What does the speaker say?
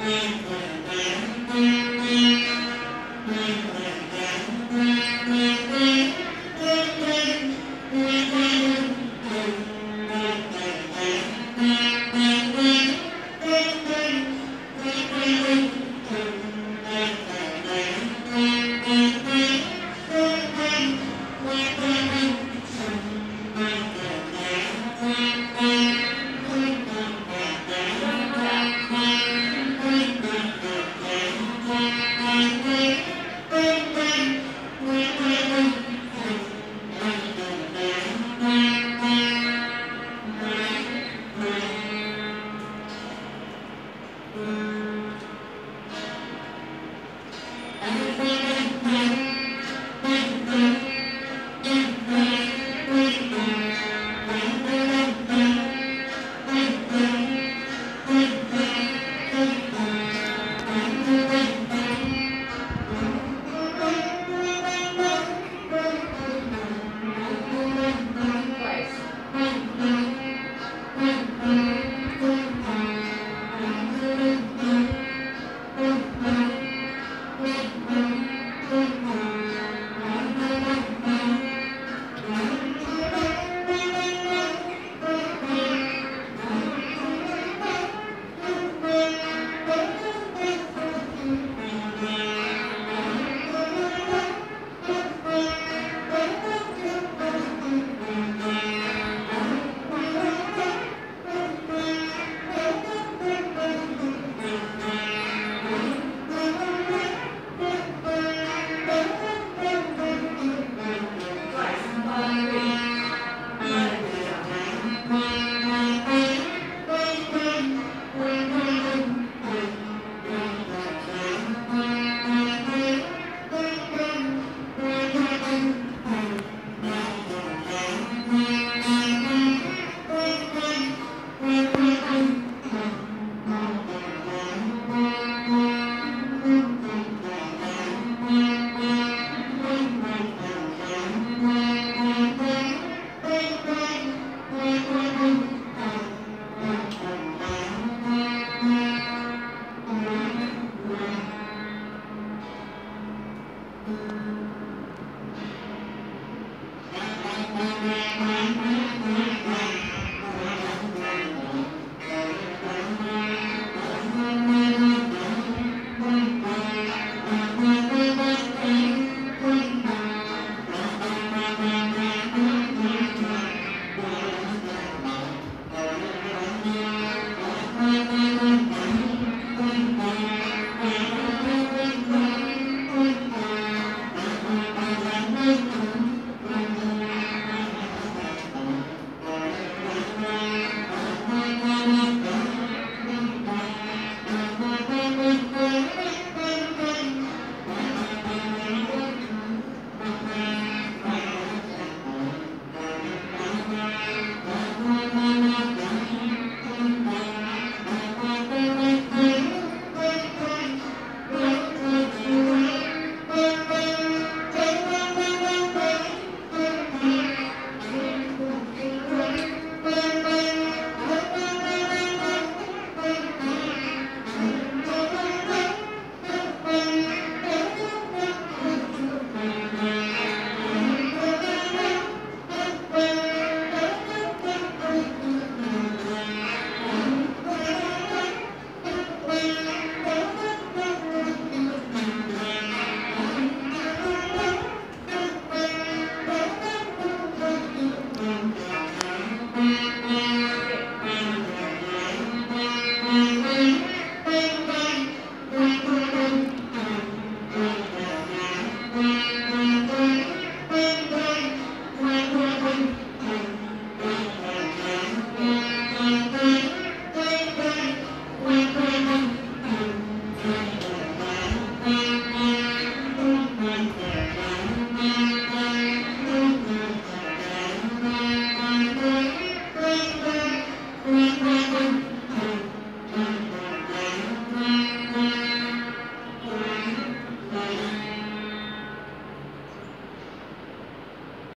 Mm-hmm.